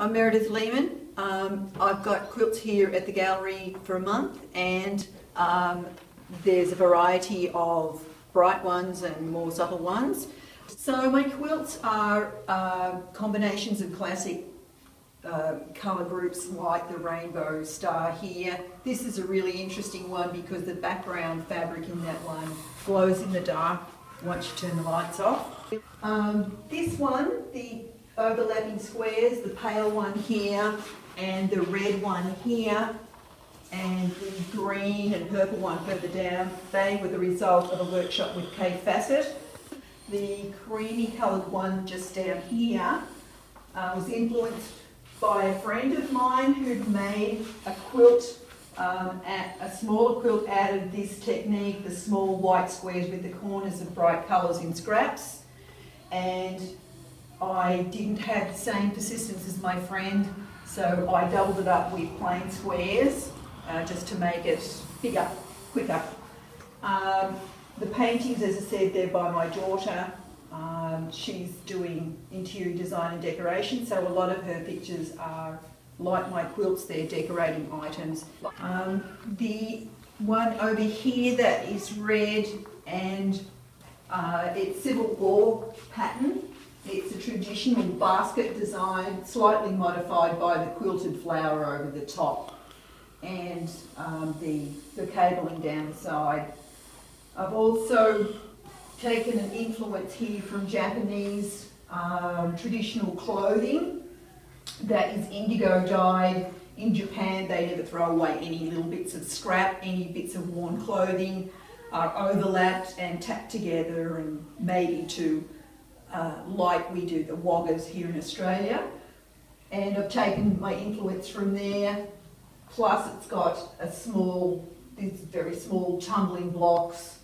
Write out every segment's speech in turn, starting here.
I'm Meredith Leamon. Um, I've got quilts here at the gallery for a month and um, there's a variety of bright ones and more subtle ones. So my quilts are uh, combinations of classic uh, colour groups like the rainbow star here. This is a really interesting one because the background fabric in that one glows in the dark once you turn the lights off. Um, this one, the overlapping squares, the pale one here and the red one here and the green and purple one further down, they were the result of a workshop with Kaffe Fassett. The creamy coloured one just down here uh, was influenced by a friend of mine who'd made a quilt, um, a smaller quilt out of this technique, the small white squares with the corners of bright colours in scraps. And I didn't have the same persistence as my friend, so I doubled it up with plain squares uh, just to make it bigger, quicker. Um, the paintings, as I said, they're by my daughter. Um, she's doing interior design and decoration, so a lot of her pictures are like my quilts, they're decorating items. Um, the one over here that is red and uh, it's Civil War pattern. It's a traditional basket design, slightly modified by the quilted flower over the top and um, the, the cabling down the side. I've also taken an influence here from Japanese um, traditional clothing that is indigo dyed. In Japan, they never throw away any little bits of scrap, any bits of worn clothing are overlapped and tacked together and made into, uh, like we do the waggas here in Australia. And I've taken my influence from there, plus it's got a small, these very small tumbling blocks,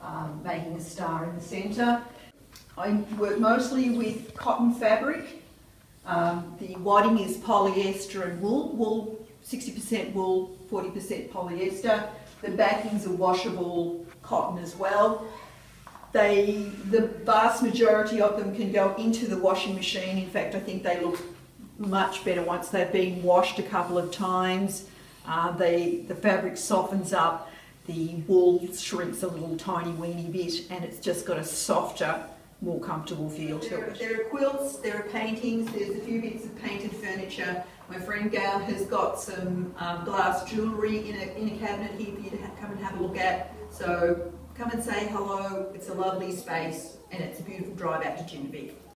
um, making a star in the centre. I work mostly with cotton fabric. Um, the wadding is polyester and wool. Wool, 60% wool, 40% polyester. The backings are washable cotton as well. They, the vast majority of them can go into the washing machine. In fact, I think they look much better once they've been washed a couple of times. Uh, they, the fabric softens up, the wool shrinks a little tiny weeny bit, and it's just got a softer, more comfortable feel to it. There are quilts, there are paintings, there's a few bits of painted furniture. My friend Gail has got some um, glass jewellery in a, in a cabinet here for you to come and have a look at. So come and say hello, it's a lovely space and it's a beautiful drive out to Jindivick.